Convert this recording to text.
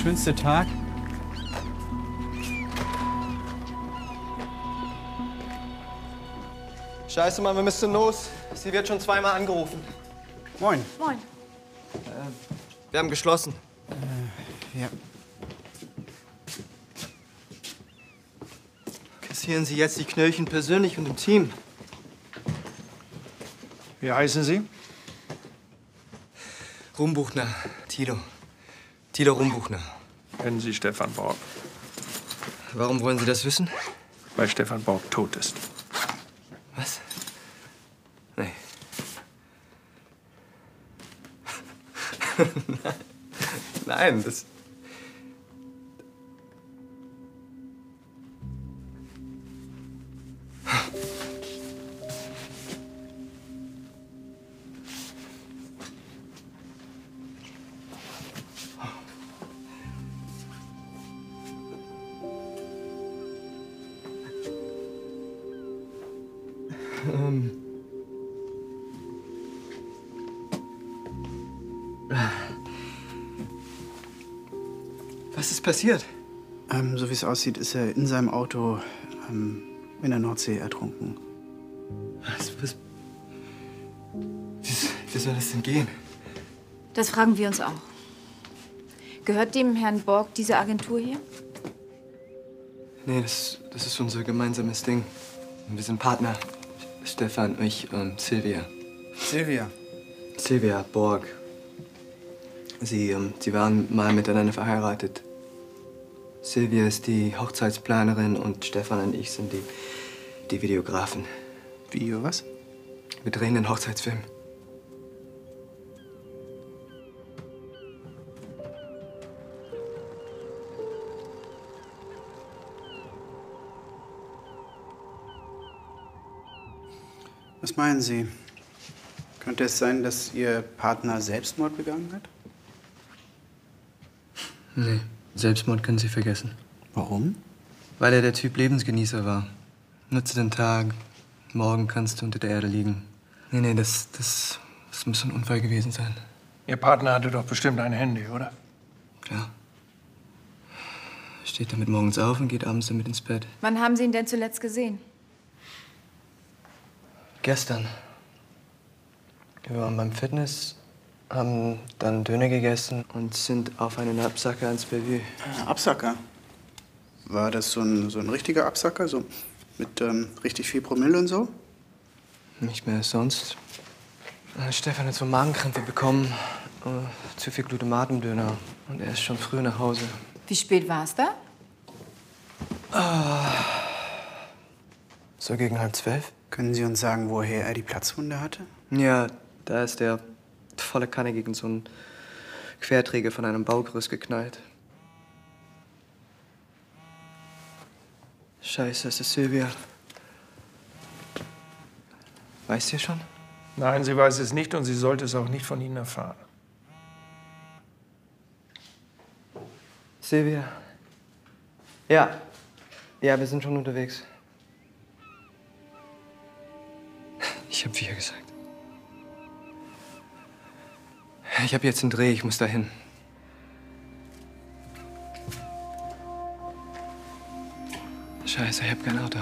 schönste Tag? Scheiße, Mann, wir müssen los. Sie wird schon zweimal angerufen. Moin. Moin. Wir haben geschlossen. Ja. Kassieren Sie jetzt die Knöllchen persönlich und im Team. Wie heißen Sie? Rumbuchner. Tilo. Tilo Rumbuchner. Kennen Sie Stefan Borg? Warum wollen Sie das wissen? Weil Stefan Borg tot ist. Was? Nee. Nein, das. Was ist passiert? Ähm, so wie es aussieht, ist er in seinem Auto ähm, in der Nordsee ertrunken. Was, was, wie, wie soll das denn gehen? Das fragen wir uns auch. Gehört dem Herrn Borg diese Agentur hier? Nee, das, das ist unser gemeinsames Ding. Wir sind Partner. Stefan, ich und Silvia. Silvia. Silvia Borg. Sie, ähm, sie waren mal miteinander verheiratet. Silvia ist die Hochzeitsplanerin und Stefan und ich sind die, die Videografen. Wie, was? Wir drehen den Hochzeitsfilm. Was meinen Sie? Könnte es sein, dass Ihr Partner Selbstmord begangen hat? Nee, Selbstmord können Sie vergessen. Warum? Weil er der Typ Lebensgenießer war. Nutze den Tag, morgen kannst du unter der Erde liegen. Nee, nee, das, das, das muss ein Unfall gewesen sein. Ihr Partner hatte doch bestimmt ein Handy, oder? Klar. Steht damit morgens auf und geht abends damit ins Bett. Wann haben Sie ihn denn zuletzt gesehen? Gestern. Wir waren beim Fitness, haben dann Döner gegessen und sind auf einen Absacker ins Bellevue. Absacker. War das so ein, so ein richtiger Absacker? So mit ähm, richtig viel Promille und so? Nicht mehr als sonst. Äh, Stefan hat so Magenkrämpfe bekommen. Äh, zu viel Glutamat im Döner. Und er ist schon früh nach Hause. Wie spät war es da? So gegen halb zwölf? Können Sie uns sagen, woher er die Platzwunde hatte? Ja, da ist der volle Kanne gegen so einen Querträger von einem Baugerüst geknallt. Scheiße, es ist Silvia. Weißt du schon? Nein, sie weiß es nicht und sie sollte es auch nicht von Ihnen erfahren. Silvia. Ja. Ja, wir sind schon unterwegs. Ich hab jetzt einen Dreh, ich muss dahin. Scheiße, ich hab kein Auto.